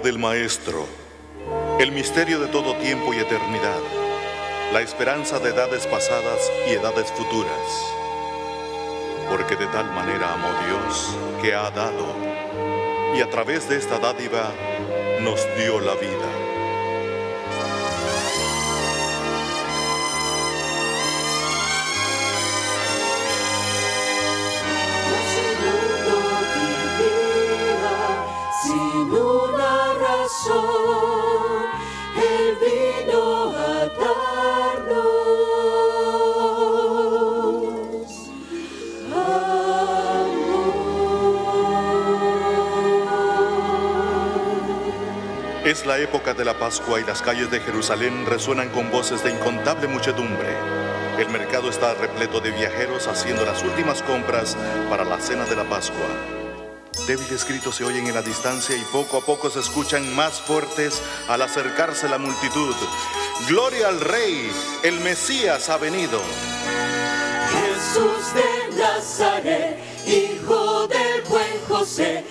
del Maestro, el misterio de todo tiempo y eternidad, la esperanza de edades pasadas y edades futuras. Porque de tal manera amó Dios que ha dado, y a través de esta dádiva nos dio la vida. Es la época de la Pascua y las calles de Jerusalén resuenan con voces de incontable muchedumbre. El mercado está repleto de viajeros haciendo las últimas compras para la cena de la Pascua. Débiles gritos se oyen en la distancia y poco a poco se escuchan más fuertes al acercarse la multitud. Gloria al Rey, el Mesías ha venido. Jesús de Nazaret, hijo del buen José,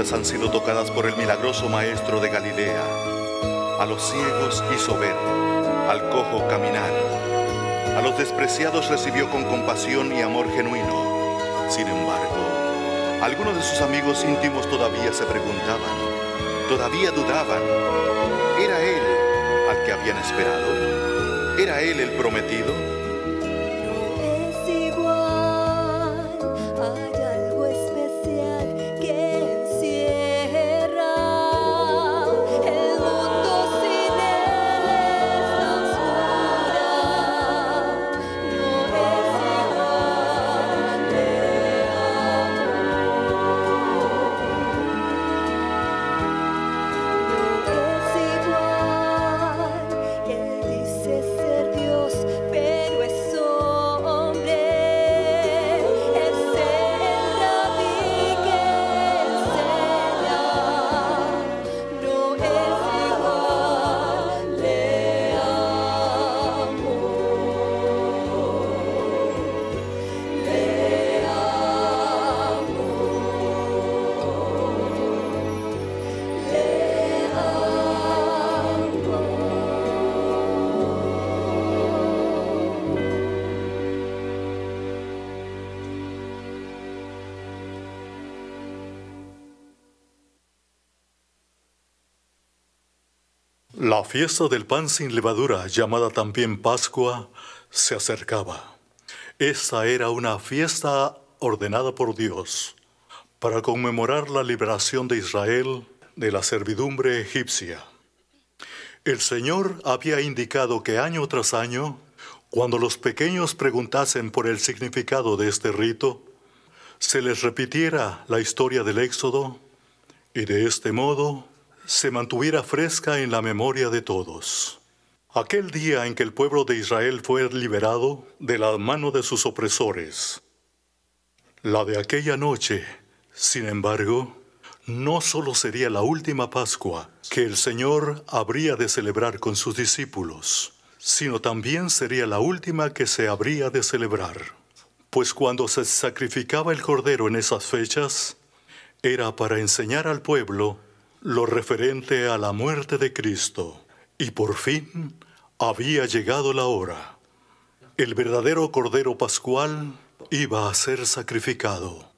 han sido tocadas por el milagroso Maestro de Galilea? A los ciegos hizo ver, al cojo caminar. A los despreciados recibió con compasión y amor genuino. Sin embargo, algunos de sus amigos íntimos todavía se preguntaban, todavía dudaban. ¿Era él al que habían esperado? ¿Era él el prometido? La fiesta del pan sin levadura, llamada también Pascua, se acercaba. Esta era una fiesta ordenada por Dios para conmemorar la liberación de Israel de la servidumbre egipcia. El Señor había indicado que año tras año, cuando los pequeños preguntasen por el significado de este rito, se les repitiera la historia del Éxodo y de este modo se mantuviera fresca en la memoria de todos. Aquel día en que el pueblo de Israel fue liberado de la mano de sus opresores. La de aquella noche, sin embargo, no solo sería la última Pascua que el Señor habría de celebrar con sus discípulos, sino también sería la última que se habría de celebrar. Pues cuando se sacrificaba el cordero en esas fechas, era para enseñar al pueblo lo referente a la muerte de Cristo. Y por fin había llegado la hora. El verdadero Cordero Pascual iba a ser sacrificado.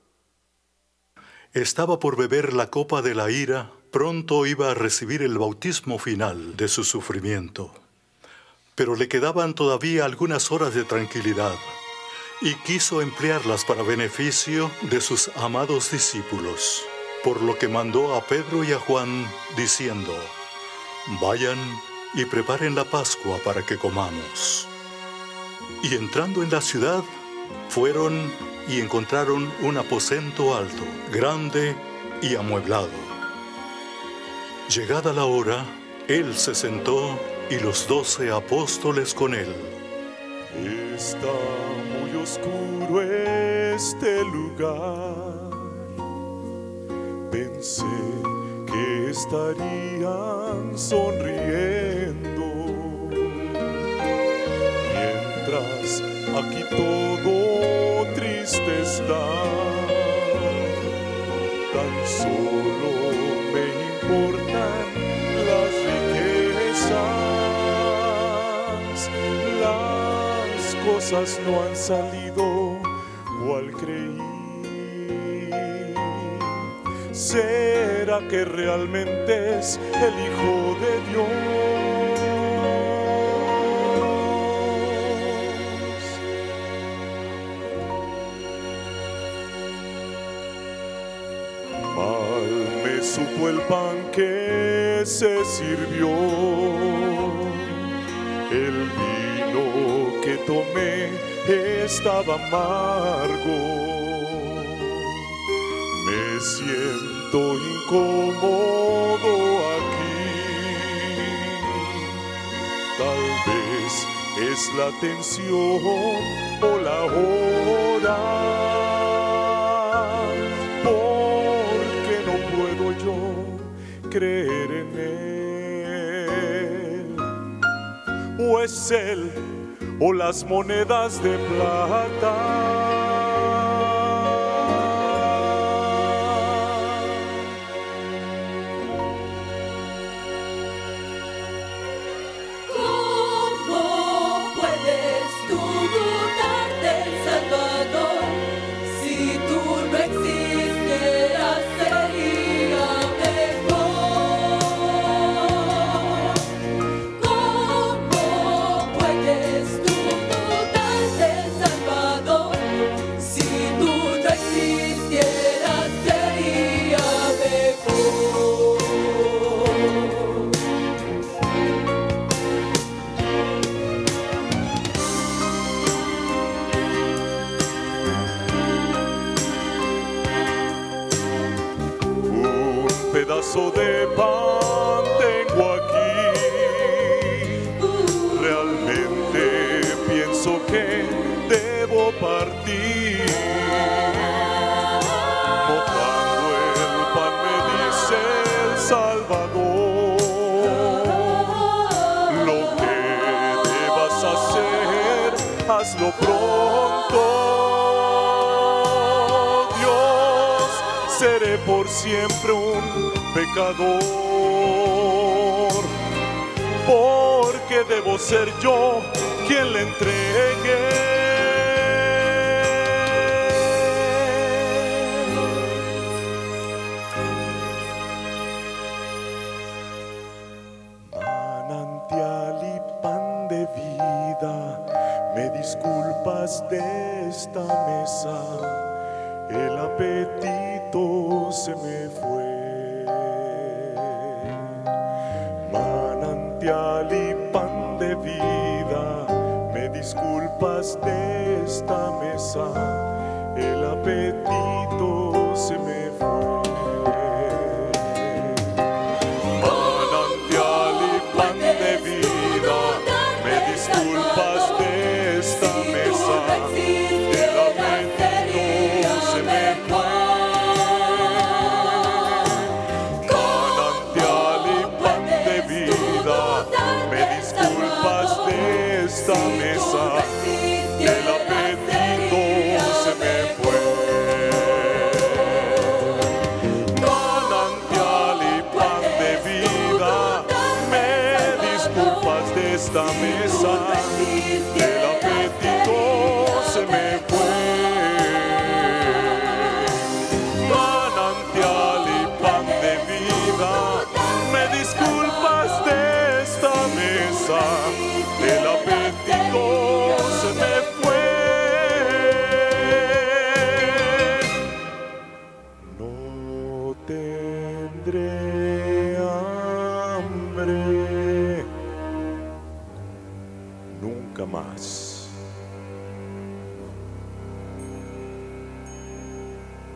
Estaba por beber la copa de la ira, pronto iba a recibir el bautismo final de su sufrimiento. Pero le quedaban todavía algunas horas de tranquilidad y quiso emplearlas para beneficio de sus amados discípulos, por lo que mandó a Pedro y a Juan diciendo, vayan y preparen la Pascua para que comamos. Y entrando en la ciudad, fueron y encontraron un aposento alto, grande y amueblado. Llegada la hora, él se sentó y los doce apóstoles con él. Está muy oscuro este lugar. Pensé que estarían sonriendo. Mientras aquí todo triste está. Tan solo me importan las riquezas. Las cosas no han salido ¿Será que realmente es el Hijo de Dios? Mal me supo el pan que se sirvió, el vino que tomé estaba amargo. Me siento incómodo aquí. Tal vez es la tensión o la hora. Porque no puedo yo creer en él. O es él o las monedas de plata. Hazlo pronto. Dios, seré por siempre un pecador. Porque debo ser yo quien le entregue. El apetito se me fue. No tendré hambre nunca más.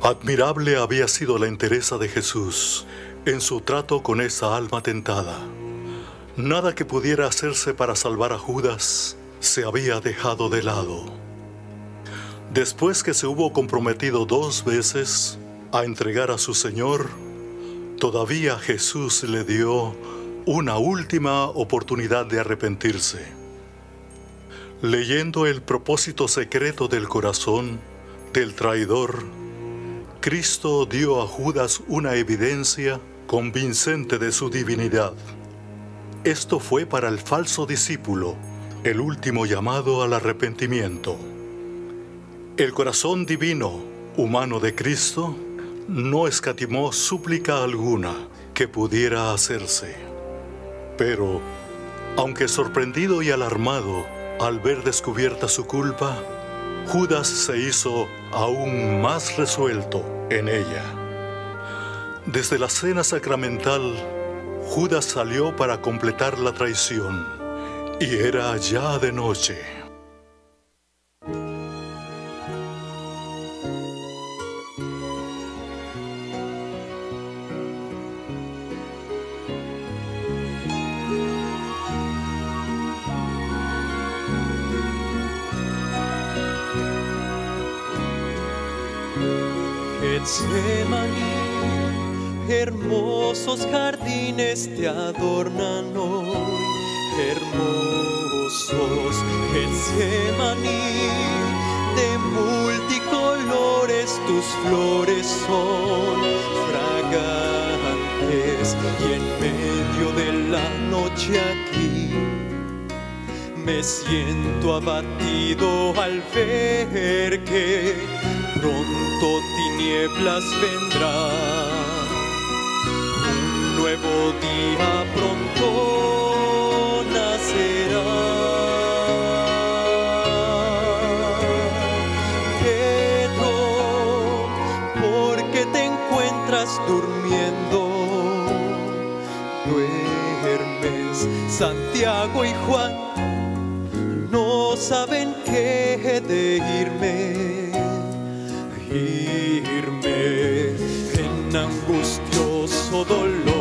Admirable había sido la entereza de Jesús en su trato con esa alma tentada. Nada que pudiera hacerse para salvar a Judas se había dejado de lado. Después que se hubo comprometido dos veces a entregar a su Señor, todavía Jesús le dio una última oportunidad de arrepentirse. Leyendo el propósito secreto del corazón del traidor, Cristo dio a Judas una evidencia convincente de su divinidad. Esto fue para el falso discípulo el último llamado al arrepentimiento. El corazón divino, humano de Cristo, no escatimó súplica alguna que pudiera hacerse. Pero, aunque sorprendido y alarmado al ver descubierta su culpa, Judas se hizo aún más resuelto en ella. Desde la cena sacramental, Judas salió para completar la traición y era ya de noche. Hermosos jardines te adornan hoy, hermosos Getsemaní, de multicolores tus flores son fragantes y en medio de la noche aquí me siento abatido al ver que pronto tinieblas vendrán. Nuevo día pronto nacerá. Pero, ¿por qué te encuentras durmiendo? Duermes, Santiago y Juan no saben qué de irme, irme en angustios inmenso dolor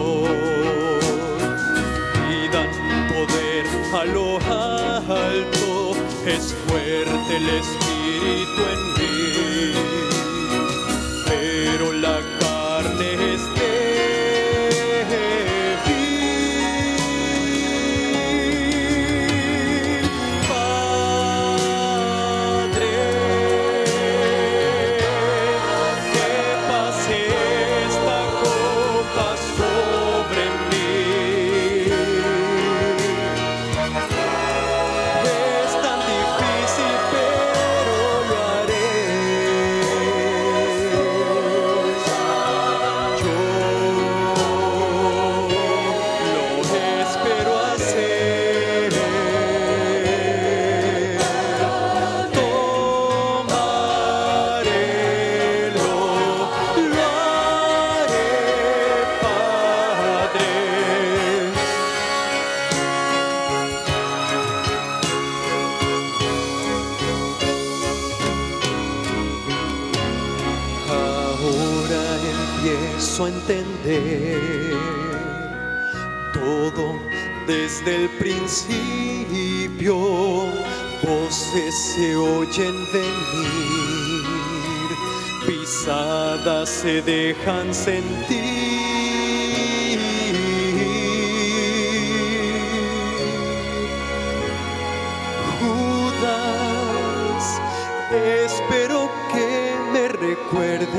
a lo alto. Es fuerte el espíritu en mí, principio. Voces se oyen venir, pisadas se dejan sentir. Judas, espero que me recuerdes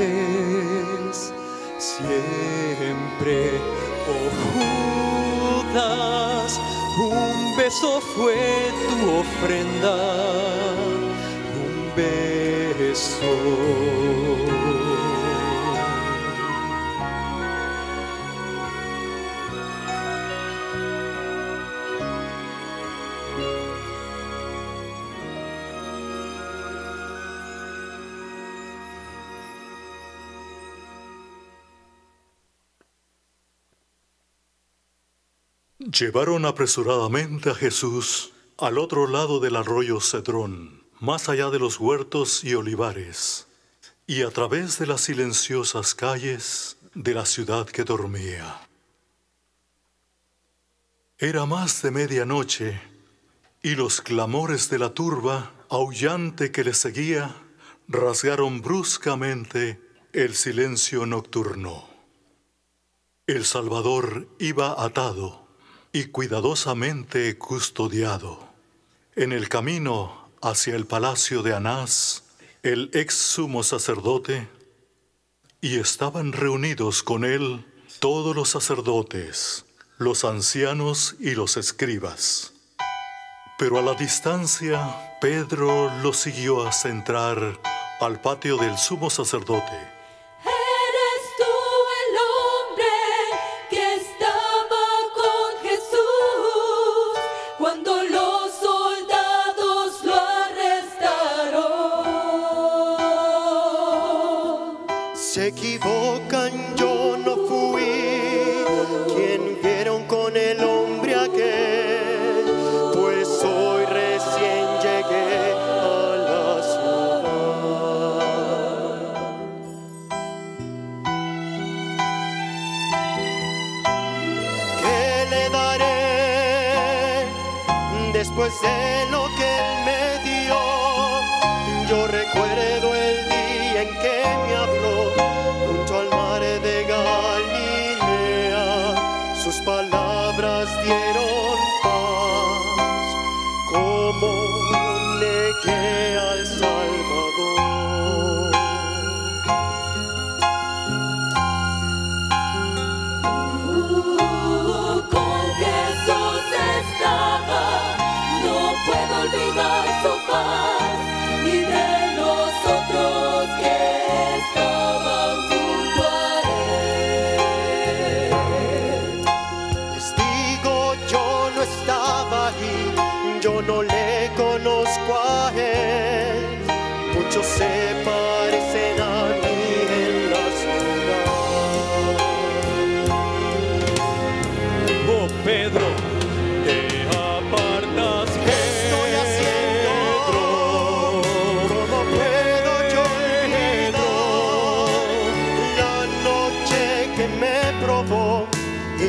siempre, oh Judas, beso fue tu ofrenda, un beso. Llevaron apresuradamente a Jesús al otro lado del arroyo Cedrón, más allá de los huertos y olivares, y a través de las silenciosas calles de la ciudad que dormía. Era más de medianoche, y los clamores de la turba aullante que le seguía rasgaron bruscamente el silencio nocturno. El Salvador iba atado y cuidadosamente custodiado. En el camino hacia el palacio de Anás, el ex sumo sacerdote, y estaban reunidos con él todos los sacerdotes, los ancianos y los escribas. Pero a la distancia, Pedro lo siguió hasta entrar al patio del sumo sacerdote. Cuando los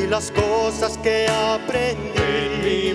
las cosas que aprendí.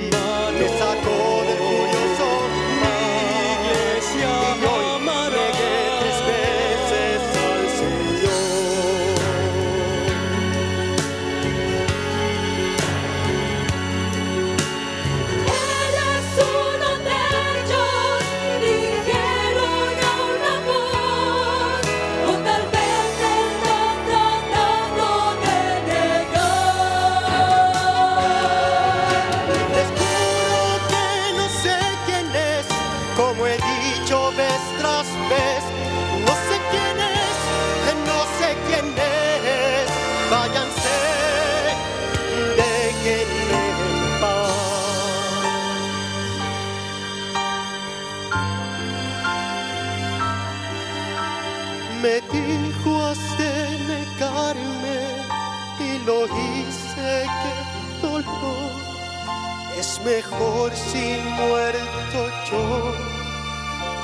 Mejor si muerto yo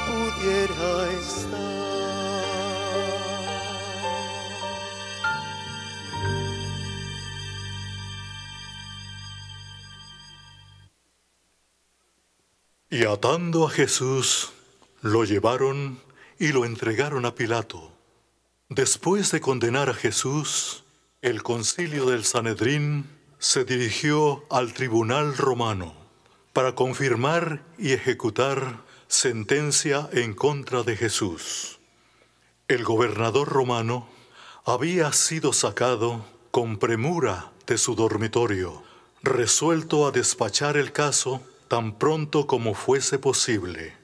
pudiera estar. Y atando a Jesús, lo llevaron y lo entregaron a Pilato. Después de condenar a Jesús, el concilio del Sanedrín se dirigió al tribunal romano para confirmar y ejecutar sentencia en contra de Jesús. El gobernador romano había sido sacado con premura de su dormitorio, resuelto a despachar el caso tan pronto como fuese posible,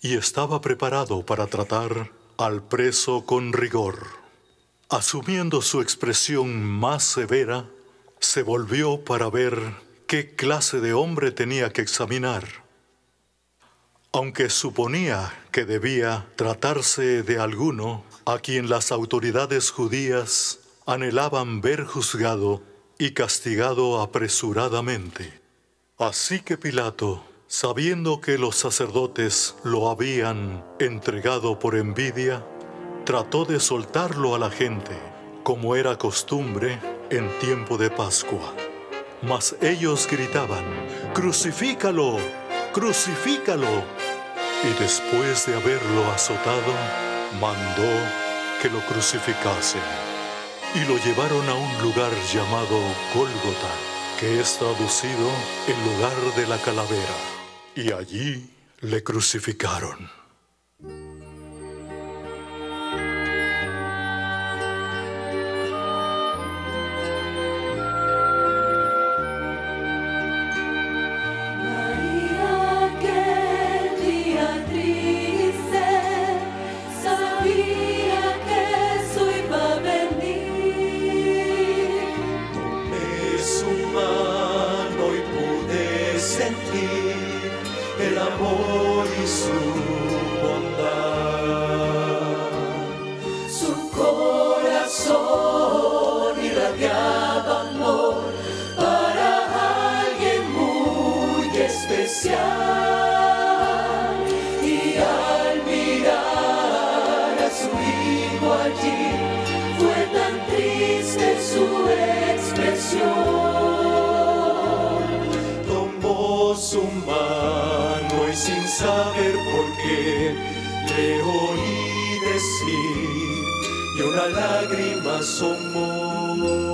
y estaba preparado para tratar al preso con rigor. Asumiendo su expresión más severa, se volvió para ver qué clase de hombre tenía que examinar. Aunque suponía que debía tratarse de alguno a quien las autoridades judías anhelaban ver juzgado y castigado apresuradamente. Así que Pilato, sabiendo que los sacerdotes lo habían entregado por envidia, trató de soltarlo a la gente, como era costumbre en tiempo de Pascua. Mas ellos gritaban, Crucifícalo, crucifícalo. Y después de haberlo azotado, mandó que lo crucificasen. Y lo llevaron a un lugar llamado Gólgota, que es traducido el lugar de la calavera. Y allí le crucificaron. Sin saber por qué le oí decir y una lágrima asomó.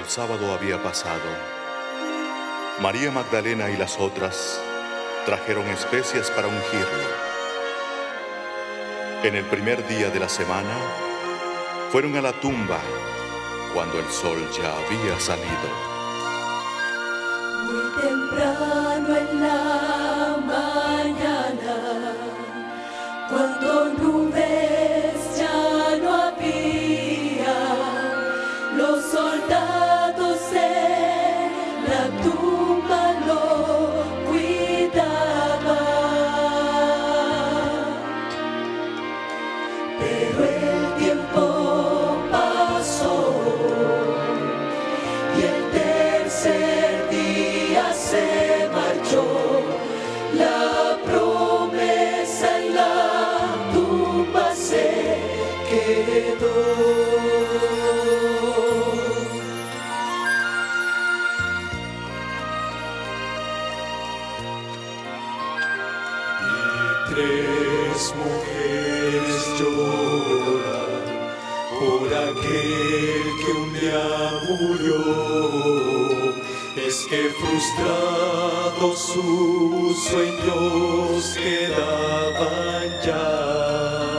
el sábado había pasado, María Magdalena y las otras trajeron especias para ungirlo. En el primer día de la semana, fueron a la tumba cuando el sol ya había salido. Muy temprano en la mañana, cuando no Es que frustrados sus sueños quedaban ya.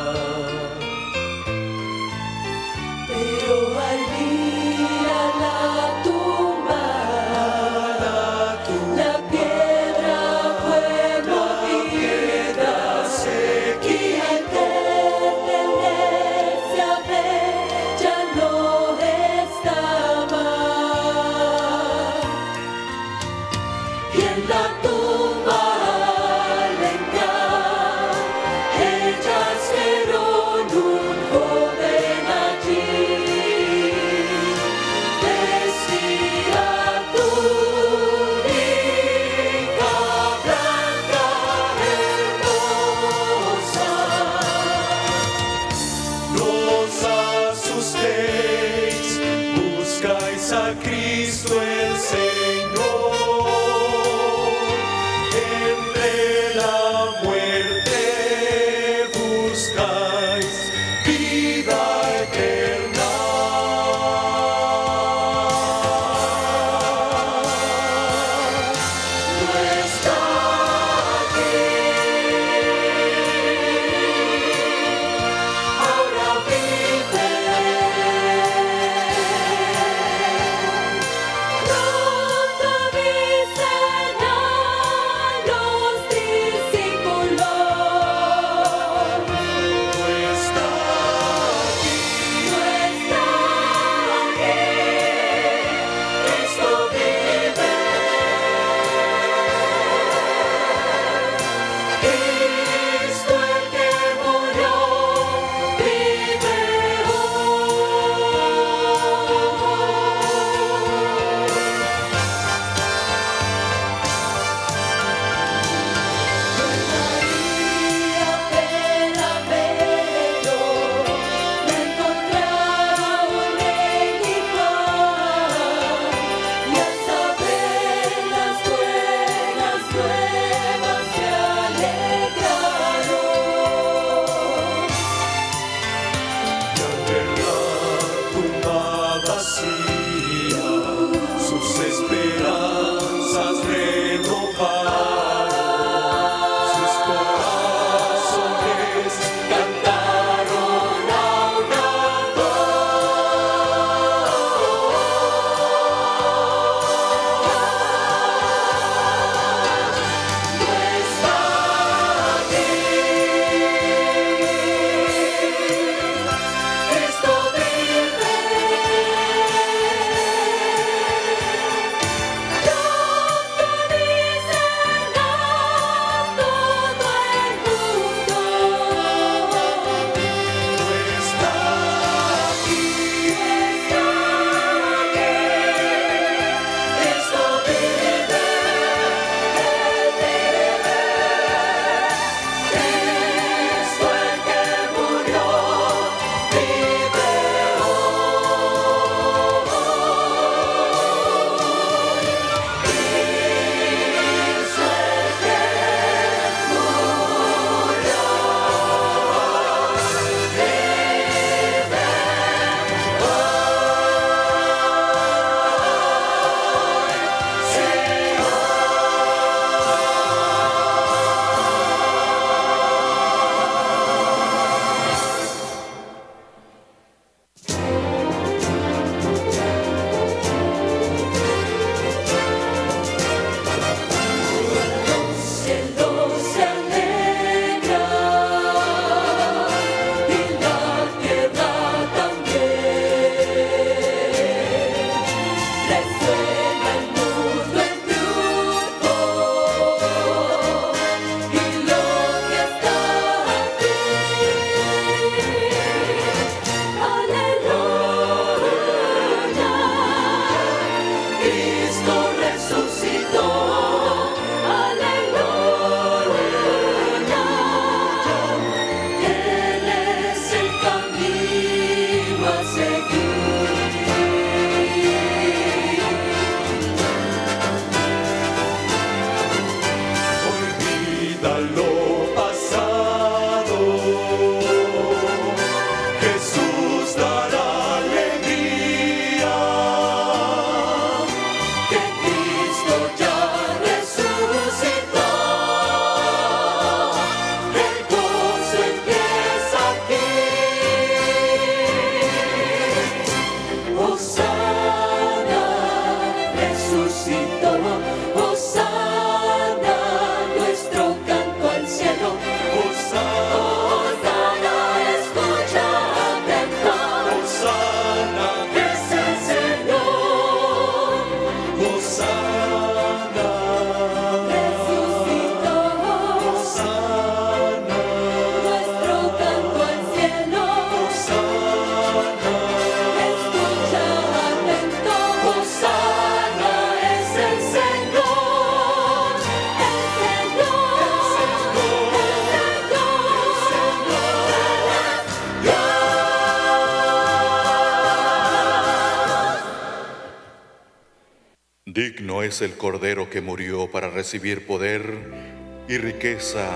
El Cordero que murió para recibir poder y riqueza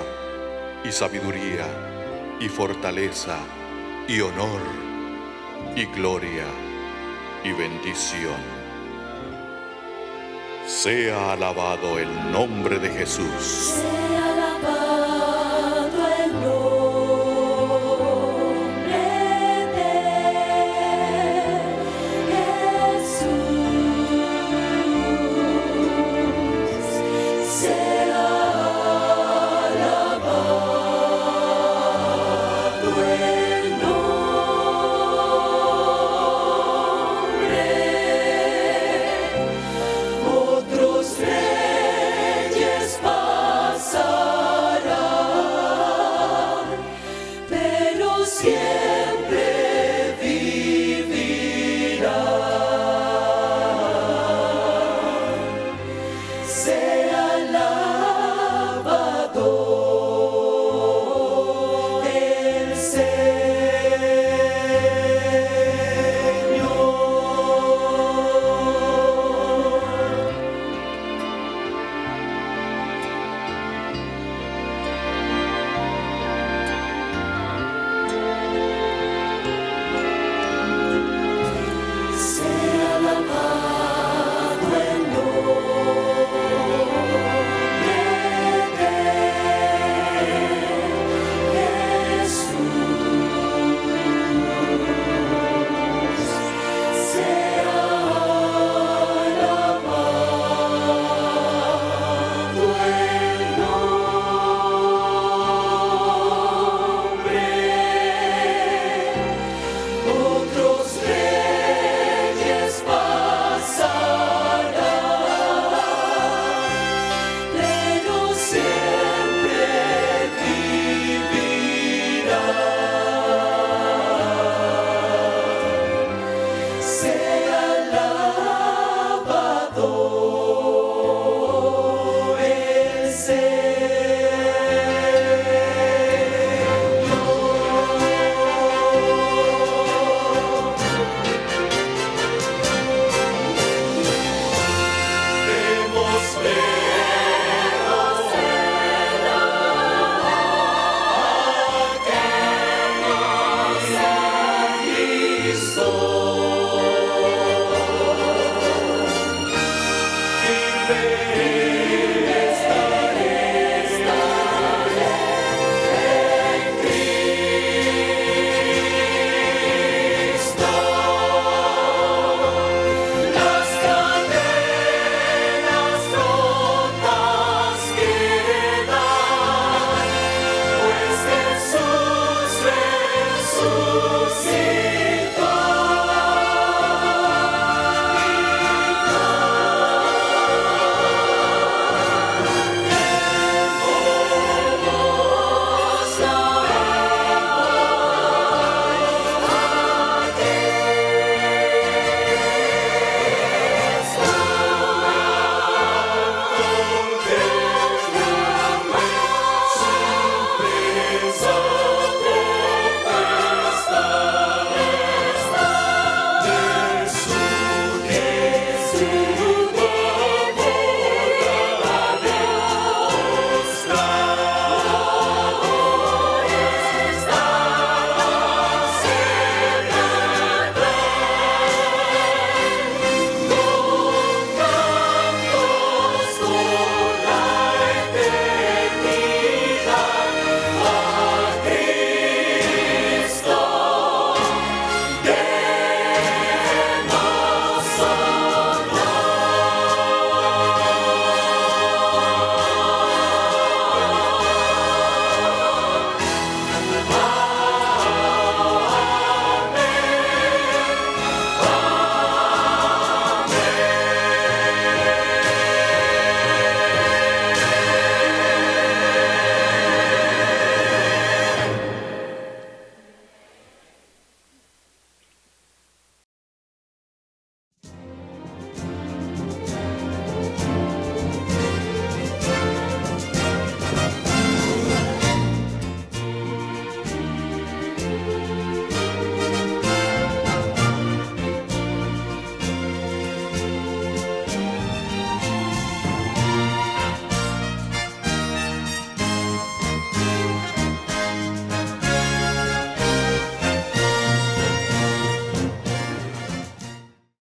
y sabiduría y fortaleza y honor y gloria y bendición. Sea alabado el nombre de Jesús.